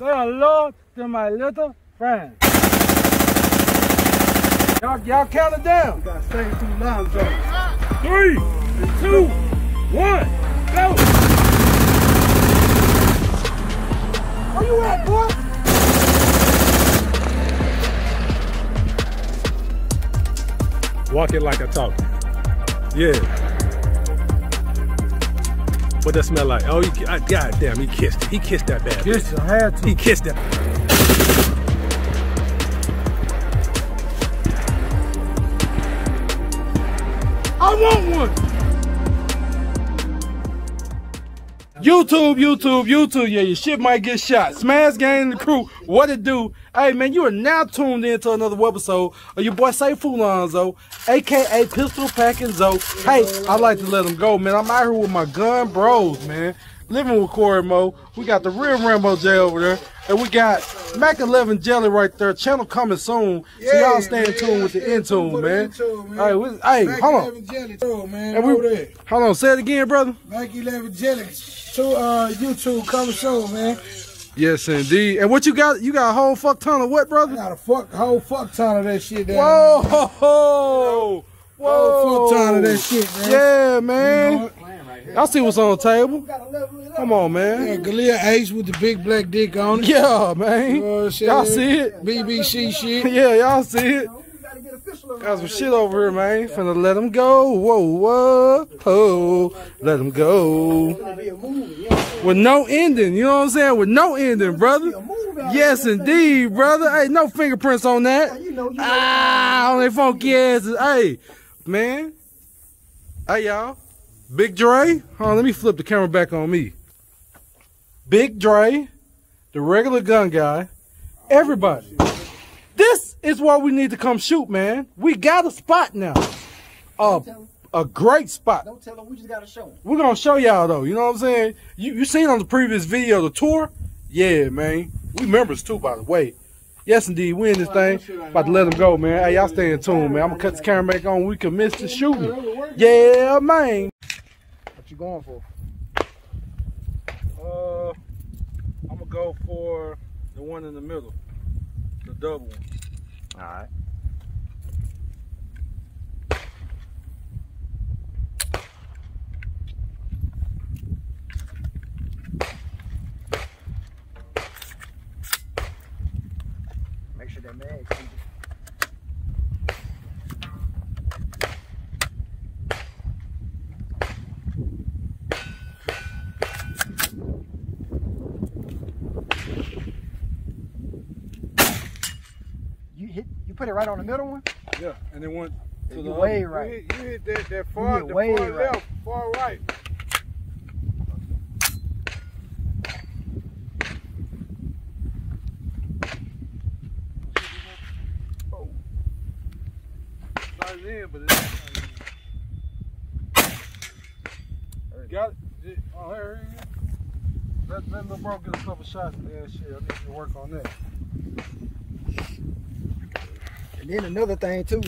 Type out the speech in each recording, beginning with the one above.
Say hello to my little friend. Y'all, y'all count it down. You gotta stay two lines up. Three, two, one, go. Where you at, boy? Walk it like I talk. Yeah. What that smell like? Oh, he, I, ah, God damn, he kissed it. He kissed that bad. bitch. I had to. He kissed that. I want YouTube, YouTube, YouTube. Yeah, your shit might get shot. Smash Gang the crew. What it do? Hey, man, you are now tuned into another episode of your boy SayFool Lonzo, aka Pistol Packing Zoe. Hey, I like to let him go, man. I'm out here with my gun bros, man. Living with Corey Mo. We got the real Rambo J over there. And we got Mac 11 Jelly right there. Channel coming soon. so y'all stay in tune with the Stay in tune, tuned with the man. in tune, man. Hey, we, hey, Mac hold on. 11 Jelly too, man. And we, that. hold on, say it again, brother. Mac 11 Jelly to uh, YouTube coming soon, man. Yes, indeed. And what you got? You got a whole fuck ton of what, I brother? got a fuck whole fuck ton of that shit down Whoa, there. ho, ho. whoa, Whole fuck ton of that shit, man. Yeah, You know Y'all see what's on the table? Come on, Yeah, man. Galil Ace with the big black dick on it. Yeah, man. I'm? Y'all see it? BBC shit. Yeah, y'all see it. Got some shit over here, man. Finna let him go. Whoa, whoa, oh, let him go. With no ending, you know what I'm saying? With no ending, brother. Yes, indeed, brother. Hey, no fingerprints on that. Ah, on their funky asses. Hey, man. Hey, y'all. Big Dre. huh, let me flip the camera back on me. Big Dre, the regular gun guy, everybody. This is where we need to come shoot, man. We got a spot now. A, a great spot. Don't tell them. We just gotta show them. We're gonna show y'all though. You know what I'm saying? You you seen on the previous video the tour? Yeah, man. We members too, by the way. Yes, indeed. We in this thing. About to let them go, man. Hey, y'all stay in tune, man. I'm gonna cut the camera back on. We can miss the shooting. Yeah, man. What you going for? Uh, I'm gonna go for the one in the middle, the double one. All right. Make sure that mag's put it right on the middle one. Yeah, and then went to You the way other. right. You hit, you hit that, that far, the way far right. left, far right. Oh. Not in, but it's Got it? Oh, here, here, here. Let, let little bro get a couple shots then shit. I need to work on that. And then another thing too.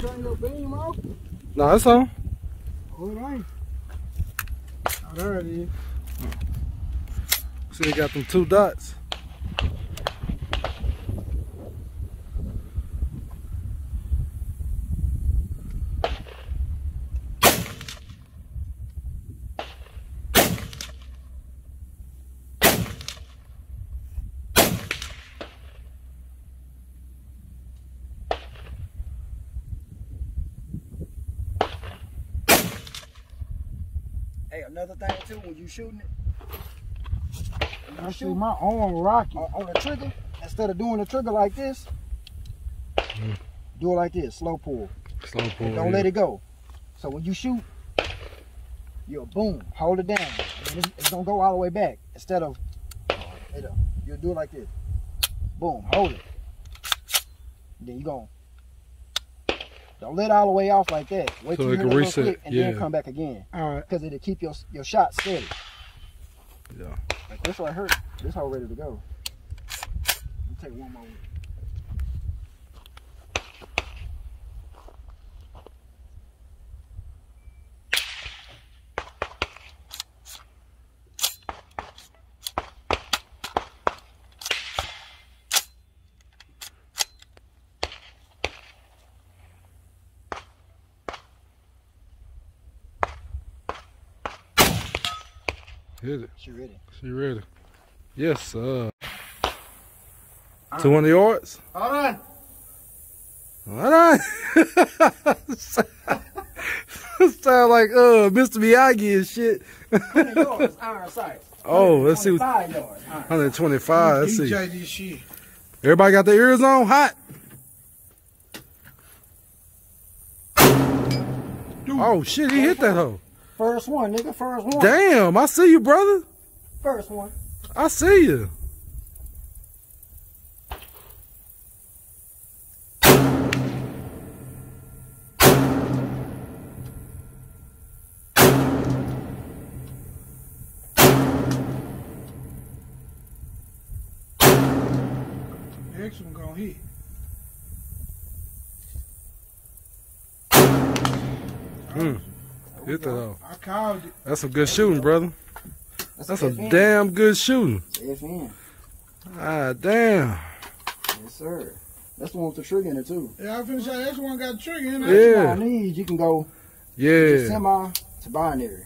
Turn your beam off. No, that's on. Hold on. Oh, there it is. See, they got them two dots. Another thing too. When you shooting it, when I you see shoot my arm rocky. on, on the trigger, instead of doing the trigger like this, do it like this. Slow pull. Slow pull. And don't let it go. So when you shoot, you'll boom, hold it down. And it's, it's gonna go all the way back. Instead of, you know, you'll do it like this. Boom, hold it. Then you going don't let all the way off like that. Wait So till it you can hear a reset, click and yeah. then come back again. All right. Because it'll keep your your shot steady. Yeah. Like this right here, this whole ready to go. Let me take one more. Hit it. She ready. She ready. Yes, sir. To one of yours? All right. All right. Sound like uh Mr. Miyagi and shit. 100 yards, iron sights. Oh, let's see. what- 25 yards. 125. Let's see. DJ this shit. Everybody got their ears on? Hot. Oh shit, he hit that hoe. First one, nigga. First one. Damn, I see you, brother. First one. I see you. Next one gonna hit. Mm. Hit that hoe. I called it. That's some good shooting, brother. That's a some damn good shooting. FN. Ah, damn. Yes, sir. That's the one with the trigger in it, too. Yeah, I finished that. That's one got a trigger in it. Yeah. All need. you can go Yeah. semi to binary.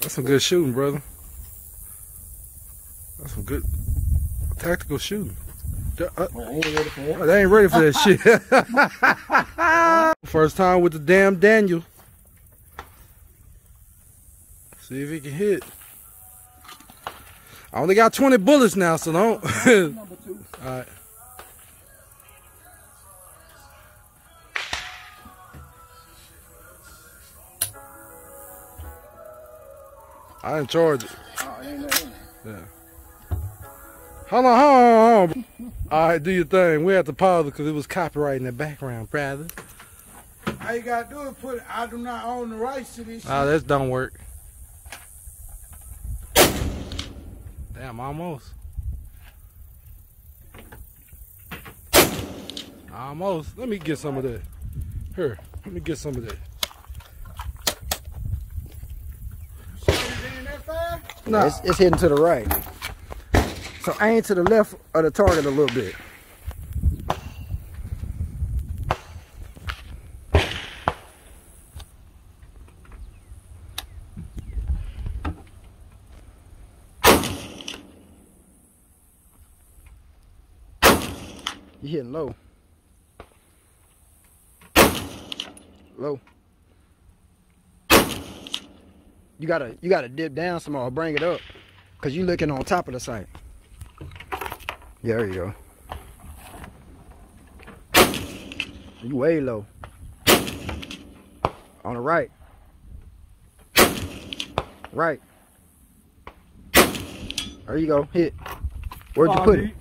That's some good shooting, brother. That's some good tactical shooting. Uh, Well, I ain't ready for that. they ain't ready for that shit. First time with the damn Daniel. See if he can hit. I only got 20 bullets now, so don't. Alright. I didn't charge it. Oh, no. Hold on, hold on, hold on. Alright, do your thing. We have to pause it because it was copyright in the background, brother. All you gotta do is put it. I do not own the rights to this. Ah, this don't work. Damn, almost. Almost. Let me get some of that. Here, let me get some of that. Nah. It's, it's to the right. So aim to the left of the target a little bit. You hitting low. Low. You gotta you gotta dip down some more, bring it up. Cause you looking on top of the sight. Yeah, there you go. You way low. On the right. Right. There you go. Hit. Where'd you put it?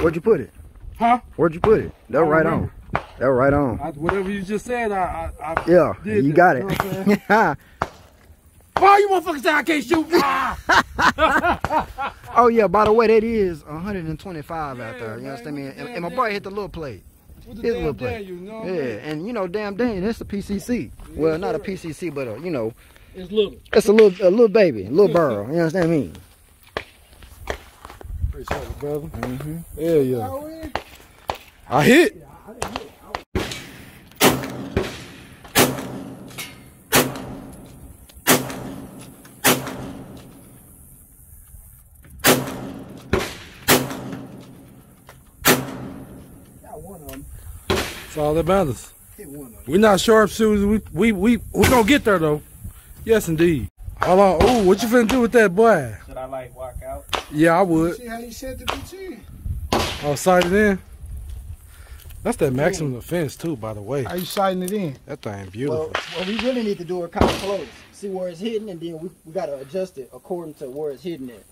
Where'd you put it? Huh? Where'd you put it? That right on. That right on. I, whatever you just said, I, I, I Yeah, did you that, got you know what it. Why you motherfuckers say I can't shoot? Ah! oh yeah, by the way, that is 125 out there. You man, understand me? with the And, and my damn- boy hit the little plate. With the Here's a little plate. You know Yeah, I mean? and you know, damn Dane, that's a PCC. well, not a PCC, but a, you know, It's little. it's a little, a little baby, a little barrel. You understand me? Appreciate it, brother. Mm-hmm. Yeah, yeah. Oh, yeah. I hit. That's all that matters. Hit one of them. We're not sharpshooters. We we we we gonna get there though. Yes, indeed. Hold on. Oh, what you finna do with that boy? Should I like walk out? Yeah, I would. See how you set the bitch in. Oh, sighted in. That's that Maxim Defense too, by the way. How you sighting it in? That thing beautiful. Well, what we really need to do is kind of close. See where it's hidden, and then we, we got to adjust it according to where it's hidden at.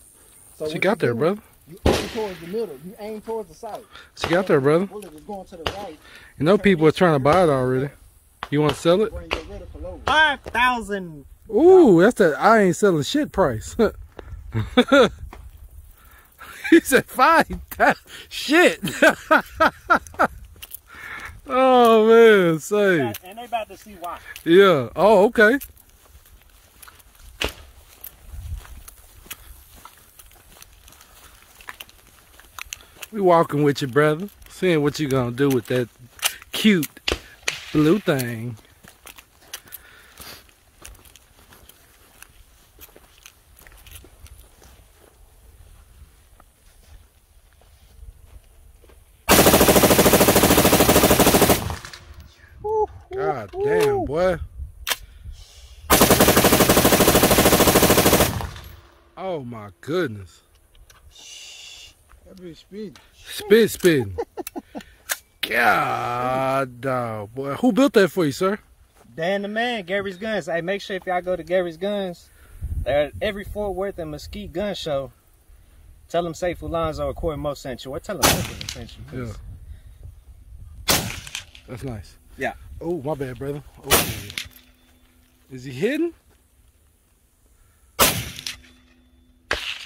So She got there, do, brother. You aim towards the middle. You aim towards the sight. She got there, brother. Bullet is going to the right. You know people are trying to buy it already. You want to sell it? Bring your reticle over. Five thousand. Ooh, that's that I ain't selling shit price. he said five. Shit. oh man, say. And they about to see why. Yeah. Oh, okay. We walking with you, brother. Seeing what you gonna do with that cute blue thing. God damn, boy. Oh my goodness. That be speed. Spit spitting. God dog, boy. Who built that for you, sir? Dan the man, Garry's Guns. Hey, make sure if y'all go to Garry's Guns, they're at every Fort Worth and Mesquite gun show. Tell them SayFool Lonzo or Corey Mo sent you, or tell them Nicholas sent you. Yeah. That's nice. Yeah. Oh, my bad, brother. Oh, is he hidden?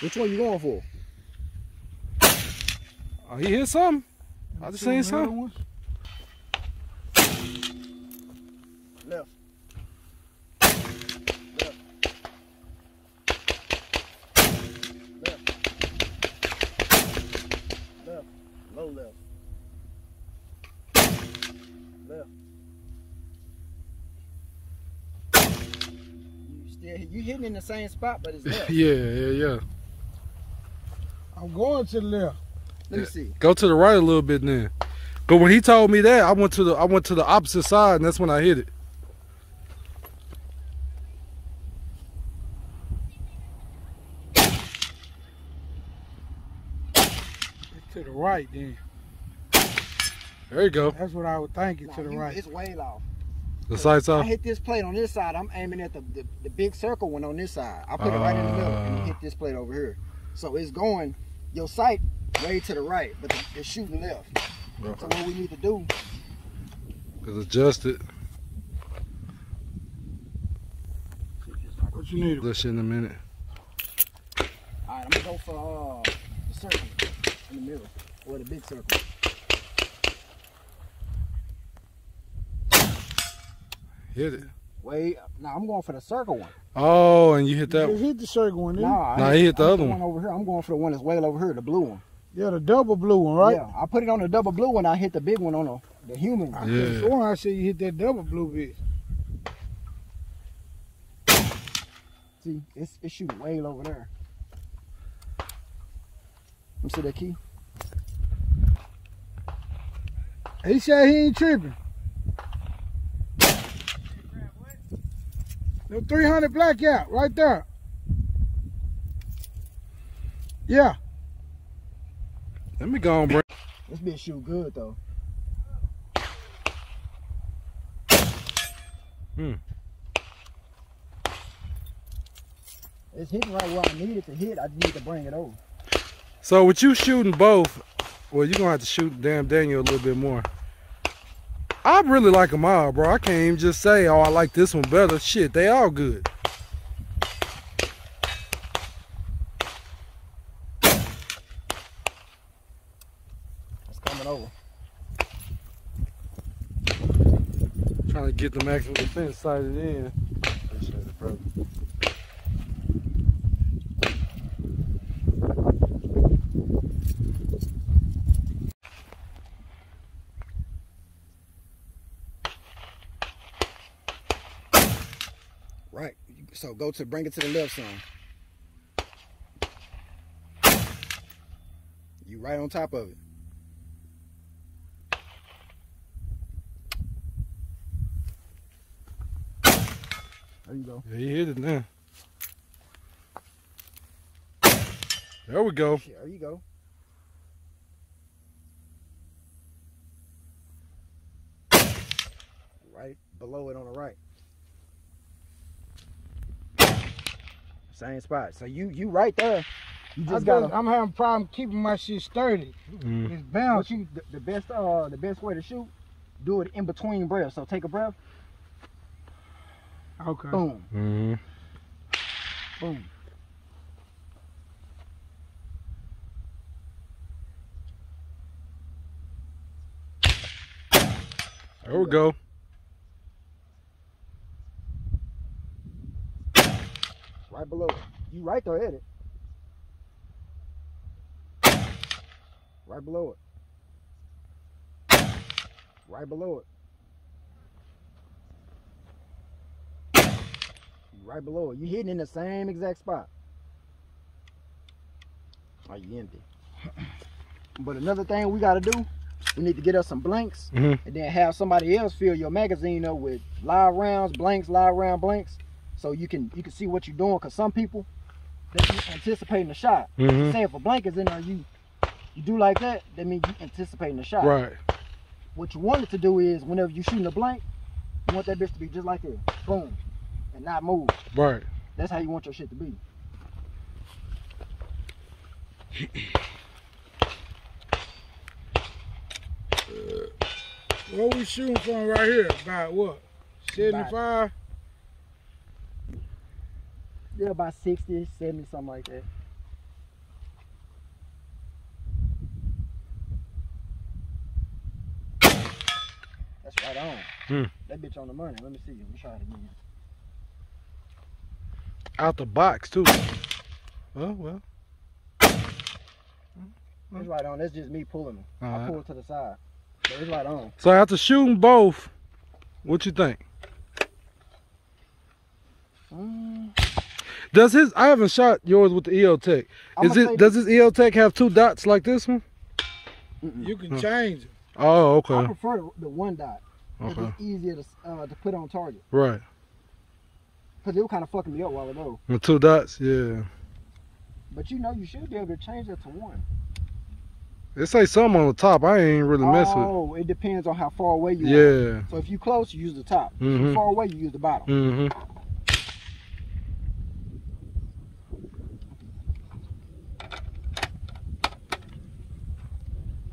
Which one you going for? Oh, he hit something. I just seen something. ones. Left. Left. Left. Low left. Left. You still you hitting in the same spot, but it's left. Yeah, yeah, yeah. I'm going to the left. Let me see. Go to the right a little bit then. But when he told me that, I went to the I went to the opposite side, and that's when I hit it. It's to the right then. There you go. That's what I would think. It's Nah, to the you- right. It's way off. The sights off. I hit this plate on this side. I'm aiming at the, the, the big circle one on this side. I put it right in the middle and Ah. hit this plate over here. So it's going your sight way to the right, but the, it's shooting left. So what we need to do, Cause adjust it. What you need? That shit in a minute. all right, I'm gonna go for uh, the circle in the middle or the big circle. Hit it. Wait, now I'm going for the circle one. Oh, and you hit that. Just one. hit the circle one, didn't Nah, I Nah, he hit the I'm other one one. over here. I'm going for the one that's way over here, the blue one. You? Yeah, the double blue one, right? Yeah, I put it on the double blue one. I hit the big one on the, the human. I one. could have Yeah. sworn I said you hit that double blue bitch. See, it's it's shooting way over there. Let me see that key. He said he ain't tripping. The 300 blackout right there. Yeah. Let me go on, bro. This bitch shoot good though. Hmm. It's hitting right where I need it to hit. I just need to bring it over. So with you shooting both, well, you're gonna have to shoot damn Daniel a little bit more. I really like them all, bro. I can't even just say, oh, I like this one better. Shit, they all good. It's coming over. Trying to get the Maxim Defense sighted in. Appreciate it, brother. Right. So go to bring it to the left some. You right on top of it. There you go. Yeah, he hit it now. There we go. There you go. Right below it on the right. Same spot. So you you right there. You I just just, gotta. I'm having problem keeping my shit sturdy. Mm. It's But bouncing. you the, the best uh the best way to shoot, do it in between breaths. So take a breath, Okay. boom, hmm boom. There we go. Right below it. You right there at it. Right below it. Right below it. Right below it. You hitting in the same exact spot. Are you empty? But another thing we gotta do, we need to get us some blanks Mhm. and then have somebody else fill your magazine up with live rounds, blanks, live round blanks, so you can you can see what you're doing. Cause some people they anticipating the shot. Mhm. Say if a blank is in there, you you do like that, that means you anticipating the shot. Right. What you want it to do is whenever you shooting a blank, you want that bitch to be just like this, boom, and not move. Right. That's how you want your shit to be. What are we shooting from right here? About what? 75? Yeah, about 60, 70, something like that. That's right on. Hmm. That bitch on the money. Let me see. Let me try it again. Out the box too. Oh well. It's right on. That's just me pulling them. I Alright. pull it to the side. But it's right on. So after shooting both, what you think? Mm, Does his? I haven't shot yours with the EOTech. I'ma Is it? Does his EOTech have two dots like this one? You can change it. Oh, okay. I prefer the, the one dot. It's Okay. just easier to uh, to put on target. Right. Cause it was kind of fucking me up while ago. With two dots, yeah. But you know you should be able to change that to one. It say something on the top. I ain't really mess with. Oh, it depends on how far away you are. Yeah. So if you close, you use the top. If Mhm. you far away, you use the bottom. Mm-hmm.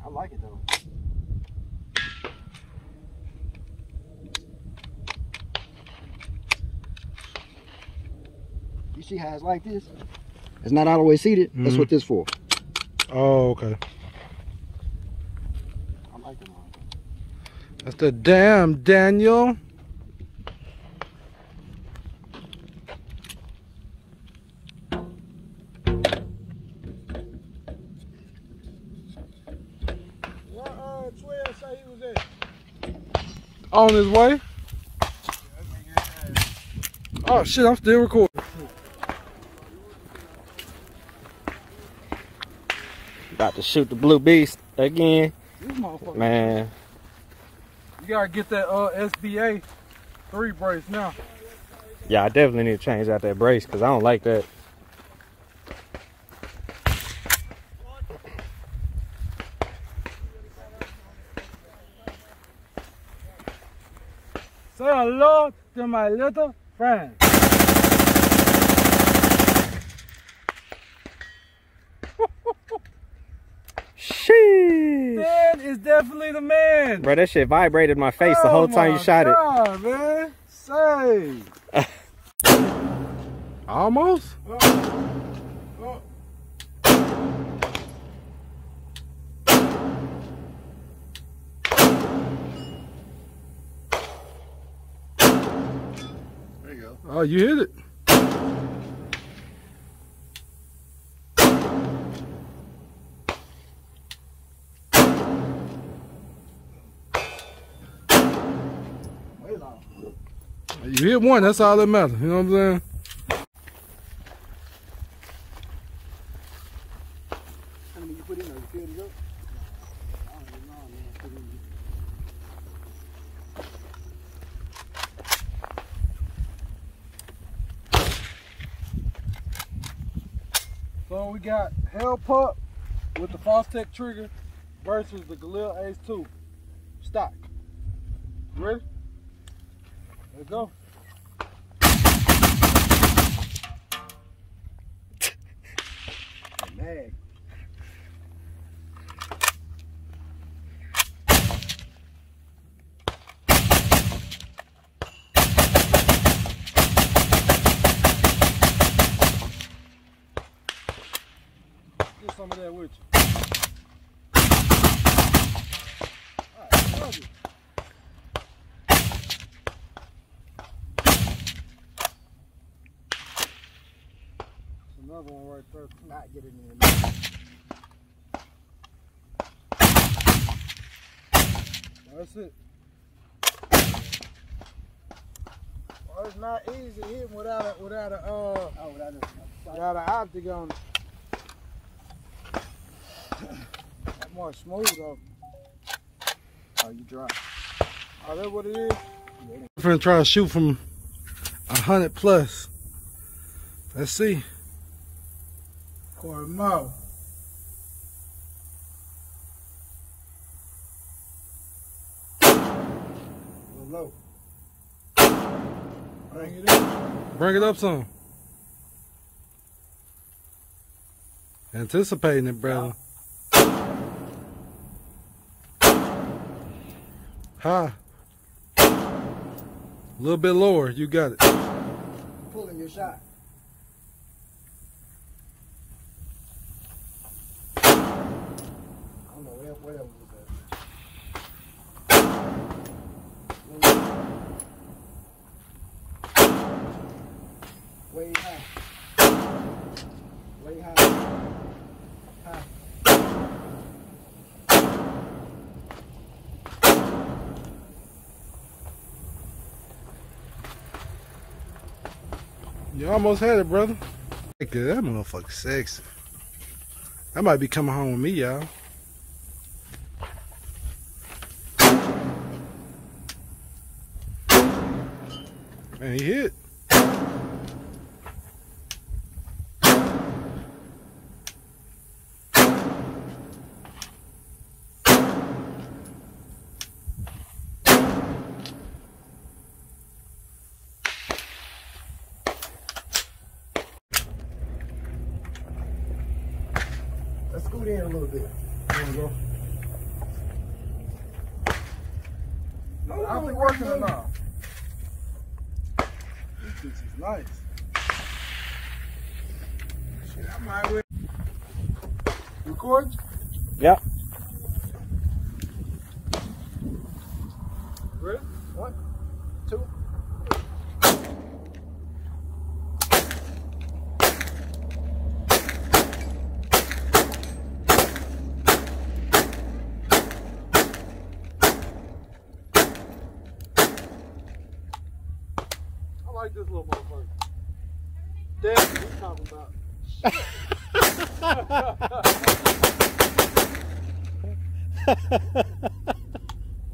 I like it though. You see how it's like this? It's not all the way seated. That's Mhm. what this for. Oh, okay. I like it. man. That's the damn Daniel. What uh, 12 say he was at? On his way. Oh shit! I'm still recording. About to shoot the blue beast again. Man, You gotta get that uh SBA three brace now. yeah, I definitely need to change out that brace because I don't like that. Say hello to my little friend. Sheesh. Man is definitely the man. Bro, that shit vibrated my face the Oh whole time you oh my shot it. God, man. Say. Almost. There you go. Oh, you hit it. You hit one. That's all that matters. You know what I'm saying? So we got Hell Pup with the Fostech trigger versus the Galil Ace 2 stock. Ready? Let's go. Mag. Get some of that with you. Alright, love you. There's another Not get it in there. That's it. Well, it's not easy hitting without a without a uh Oh, without a- without an optic on it. That's more smooth though. Oh, you dry. Oh, that what it is? I'm finna try to shoot from a hundred plus. Let's see. Mile. low. Bring it in. Bring it up some. Anticipating it, brother. High. A little bit lower. You got it. Pulling your shot. Where that was at. Way high. Way high. High. You almost had it, brother. That motherfucker sexy. That might be coming home with me, y'all. Man, he hit. Let's scoot in a little bit. There we go. No, I'll be working or not? This bitch is nice. Shit, I might with. Record? Yep. Ready? One, two. I like this little motherfucker. That's what we talking about.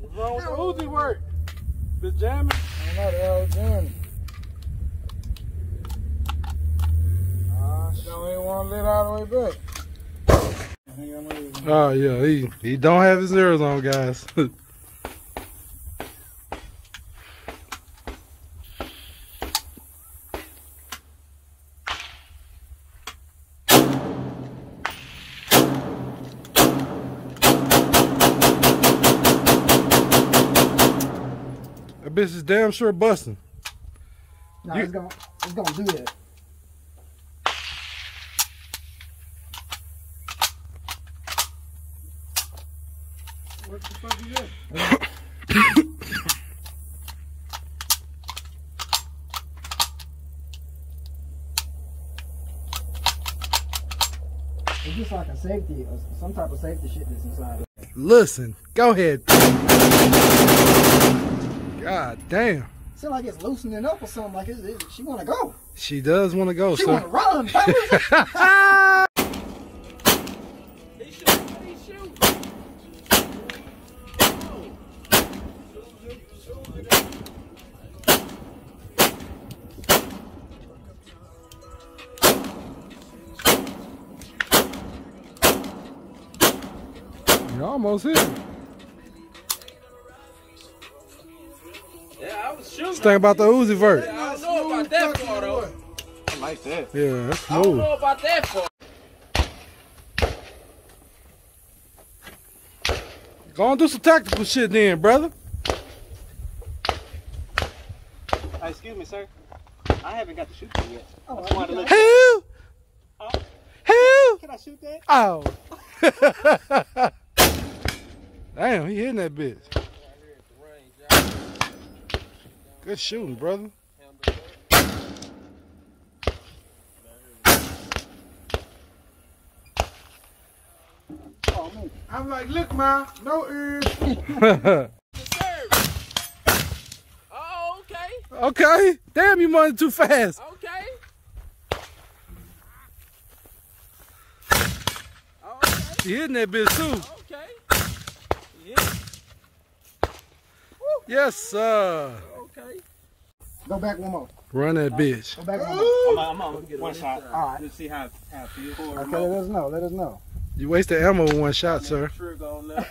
What's wrong with the Uzi work? Bitch jamming? I know the hell. Ah, she don't even want to let all the way back. I think I'm gonna- Oh yeah, he he don't have his zeros on, guys. is damn sure busting. No, You- it's gonna, it's gonna do that. What the fuck is that? It's just like a safety, uh, some type of safety shit that's inside. Listen, go ahead. God damn, Seems like it's loosening up or something. Like it's, it, she want to go. she does want to go, She sir. want to run. fellas. You almost hit. him. Yeah, I was shooting. Think about the Uzi vert. I don't know about that far though. I like that. Yeah, that's I don't know about that far. Go on do some tactical shit then, brother. Hey, excuse me, sir. I haven't got to shoot you yet. Oh, I just wanted to let Hell! Huh? Hell! Can I shoot that? Oh. Damn, he hitting that bitch. Good shooting, brother. I'm like, look, ma, no ears. Oh, okay. okay. Damn, you running too fast. Okay. Oh, okay. You hitting that bitch too. Okay. Yeah. Yes, sir. Okay. Go back one more. Run that bitch. Go back one more. I'm gonna one shot. All right. Let's see how how it feels. Okay, let us know. Let us know. You wasted ammo with one shot, sir. Trigger on there.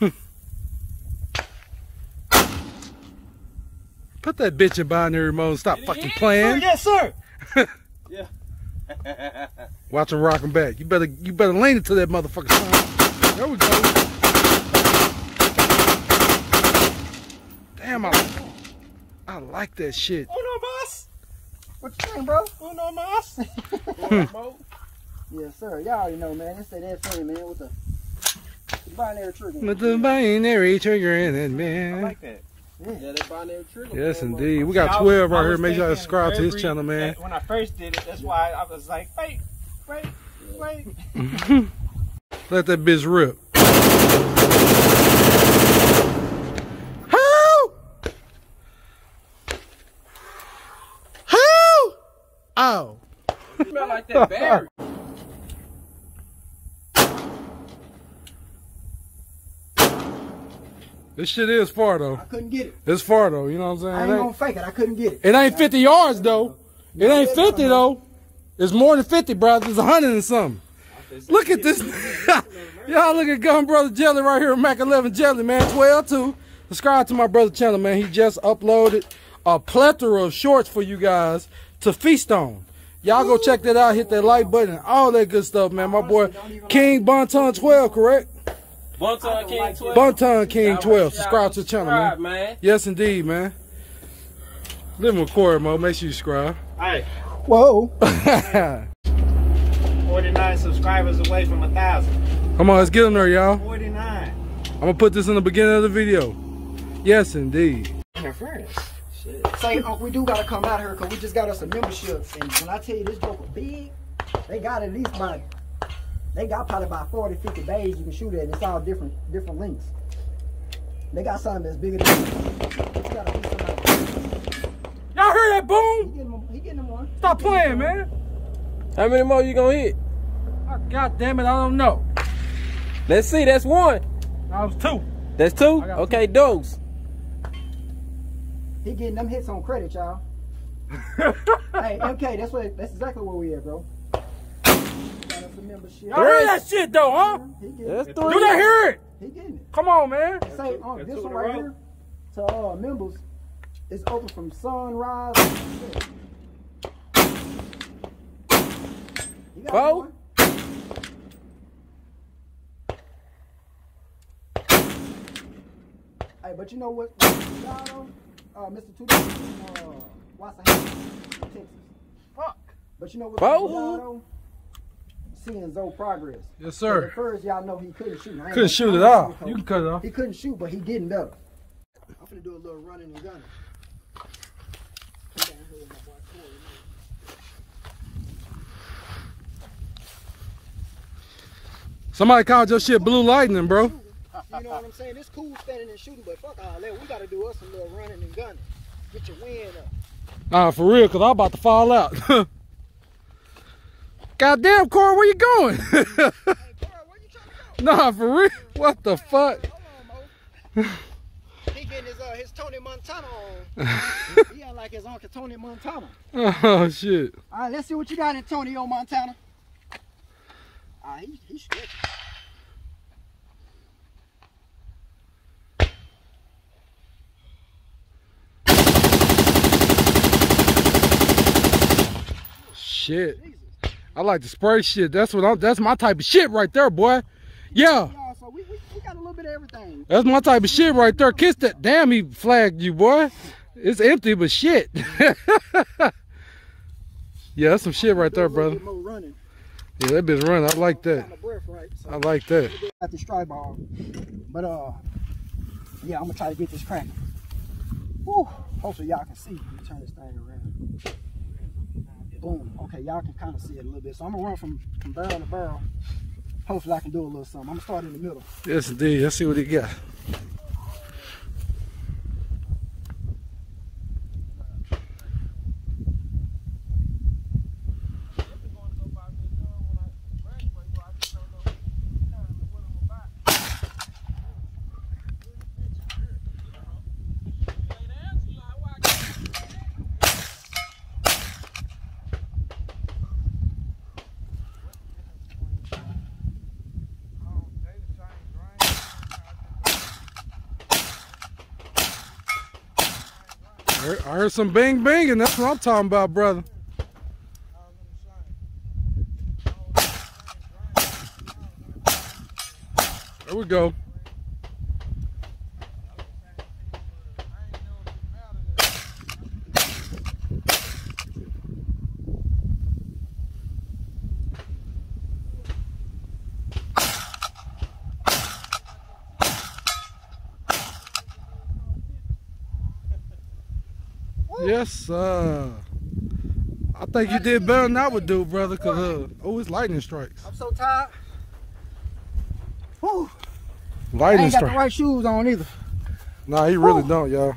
Put that bitch in binary mode and stop fucking playing. Oh, yes, sir. Yeah. Watch him rock him back. You better you better lean into that motherfucker. Son. There we go. Damn, I, I like that shit. Uno más. What you saying, bro? Uno más. Yes, sir. Y'all already know, man. It's that that thing, man, with the the binary trigger. With the binary trigger in it, I man. like that. Yeah, that binary trigger. Yes, man, indeed. We got was- 12 I right here. Make sure you thinking subscribe to his channel, man. When I first did it, that's why I was like, wait, wait, wait. Let that bitch rip. How? How? Ow. You smell like that berry. This shit is far though. I couldn't get it. It's far though. You know what I'm saying? I It ain't ain't, gonna fake it. I couldn't get it. it ain't 50 yards though. It ain't 50 though. It's more than 50, bro. It's 100 and something. Look at this. Y'all look at Gun Brother Jelly right here, Mac 11 Jelly, man. 12 too. Subscribe to my brother channel, man. He just uploaded a plethora of shorts for you guys to feast on. Y'all go check that out. Hit that like button. All that good stuff, man. My boy King Bonton 12, correct? Bunton King 12. Bonton King Y'all 12. Subscribe to the channel, man. man. Yes, indeed, man. Living with Corey, Mo. Make sure you subscribe. Hey, Whoa. 49 subscribers away from a thousand. Come on, let's get them there, y'all. 49. I'm gonna put this in the beginning of the video. Yes, indeed. Interference. Say, Unc, we do gotta come out here because we just got us a membership. And when I tell you this joker big, they got at least about, they got probably about 40, 50 bays you can shoot at. And it's all different, different lengths. They got something that's bigger than you gotta be somebody. Y'all heard that He boom? getting them, he getting them one. Stop playing, man. How many more you gonna hit? Oh, God damn it, I don't know. Let's see. That's one. I was two. That's two. I got Okay, dose. He getting them hits on credit, y'all. hey, MK, that's what that's exactly where we at, bro. Got us a. Y'all heard that shit though, huh? He getting That's it. three. Do they hear it? He getting it. Come on, man. Say, two- um, this one right here to uh, members is open from sunrise. to sunset. You got Bo? Hey, but you know what? Y'all uh, Mr. Two uh, Waxahachie, Texas. Fuck. But you know what? Bo? Y'all? Seeing Zoe progress. Yes, So At sir. first, y'all know he couldn't shoot. I ain't Couldn't shoot I it ain't off. You can cut it off. he couldn't shoot, but he getting better. I'm finna do a little running and gunning. Come down here with my boy Corey, Somebody called your shit blue lightning, bro. You know what I'm saying? It's cool standing and shooting, but fuck all that. We gotta do us a little running and gunning. Get your wind up. Nah, for real, cause I'm about to fall out. Goddamn, Corey, where you going? Hey, Corey, where you trying to go? nah, for real. What the fuck? On, Mo. he getting his uh, his Tony Montana on. he act like his uncle Tony Montana. Oh shit. All right, let's see what you got in Tonio Montana. Ah, he he stretching. Shit. I like to spray shit. That's what I'm that's my type of shit right there, boy. Yeah. Y'all, so we, we, we got a little bit of everything. That's my type of shit right there. Kiss that. Damn, he flagged you, boy. It's empty, but shit. yeah, that's some shit right there, brother. Yeah, that bitch running. I like that. Got my breath right. So I like that. got the strike ball. But uh yeah, I'm gonna try to get this cracking. Woo! Hopefully y'all can see. Let me turn this thing around. Boom. Okay, y'all can kind of see it a little bit. So I'm gonna run from, from barrel to barrel. Hopefully I can do a little something. I'm gonna start in the middle. Yes, indeed. Let's see what he got. I heard some bang banging. That's what I'm talking about, brother. There we go. Yes, sir. I think you did better than I would do, brother, because, uh, oh, it's lightning strikes. I'm so tired. Whew. I Lightning ain't got the right shoes on either. Nah, he really don't, y'all.